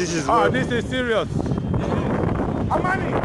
this is Oh, this is serious. Amani,